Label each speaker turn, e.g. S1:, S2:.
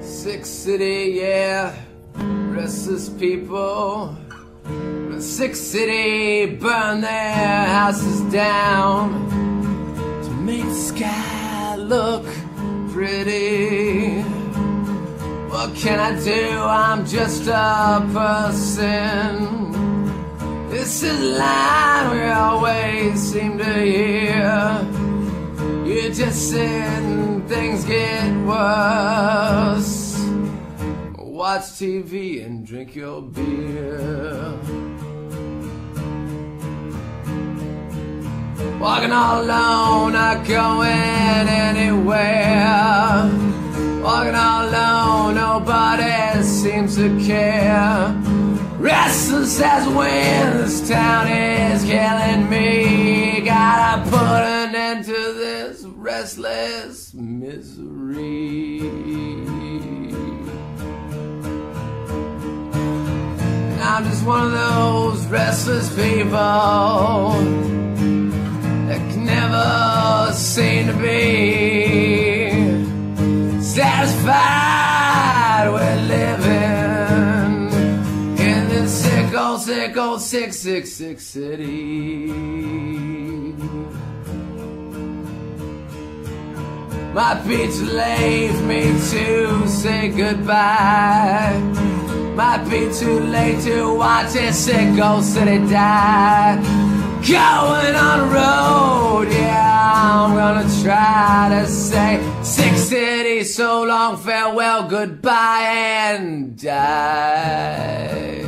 S1: Sick city, yeah, restless people. Sick city burn their houses down to make the sky look pretty. What can I do? I'm just a person. This is a line we always seem to hear. Just sit and things get worse. Watch TV and drink your beer. Walking all alone, not going anywhere. Walking all alone, nobody seems to care. Restless as wind, town an end to this restless misery. And I'm just one of those restless people that can never seem to be satisfied with living in this sick old, sick old, sick, sick, sick city. Be too late me to say goodbye. Might be too late to watch this sick old city die. Going on the road, yeah, I'm gonna try to say sick city, so long, farewell, goodbye, and die.